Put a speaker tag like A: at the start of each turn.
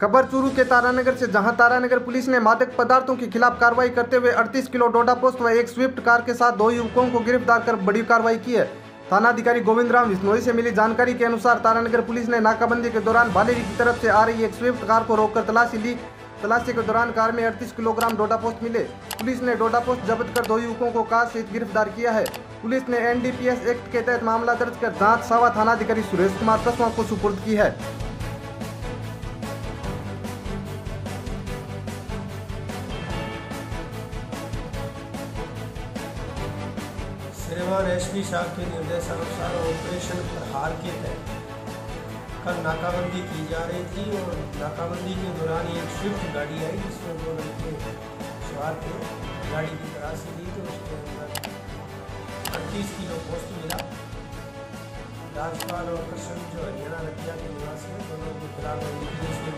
A: खबर चूरू के तारानगर से, जहाँ तारानगर पुलिस ने मादक पदार्थों के खिलाफ कार्रवाई करते हुए 38 किलो डोडा पोस्ट व एक स्विफ्ट कार के साथ दो युवकों को गिरफ़्तार कर बड़ी कार्रवाई की है। थानाधिकारी गोविंद राम विश्नोई से मिली जानकारी के अनुसार तारानगर पुलिस ने नाकाबंदी के दौरान बालेरी की तरफ़ से आ रही एक स्विफ्ट कार को रोककर तलाशी ली। तलाशी के दौरान कार में 38 किलोग्राम डोडा पोस्ट मिले। पुलिस ने डोडा पोस्ट जब्त कर दो युवकों को कार सहित गिरफ़्तार किया है। पुलिस ने एनडीपीएस एक्ट के तहत मामला दर्ज कर जाँच, सावा थानाधिकारी सुरेश कुमार कस्वा को सुपुर्द की है।
B: श्रीमान एसपी साहब के निर्देशानुसार ऑपरेशन प्रहार के तहत कल नाकाबंदी की जा रही थी और नाकाबंदी के दौरान एक स्विफ्ट गाड़ी आई जिसमें दो लड़के सवार थे। गाड़ी की तलाशी ली तो उसके अंदर अड़तीस किलो पोस्ट मिला। राजपाल और कृष्ण जो हरियाणा रतिया के निवासी हैं, दोनों को फ़िलहाल पुलिस के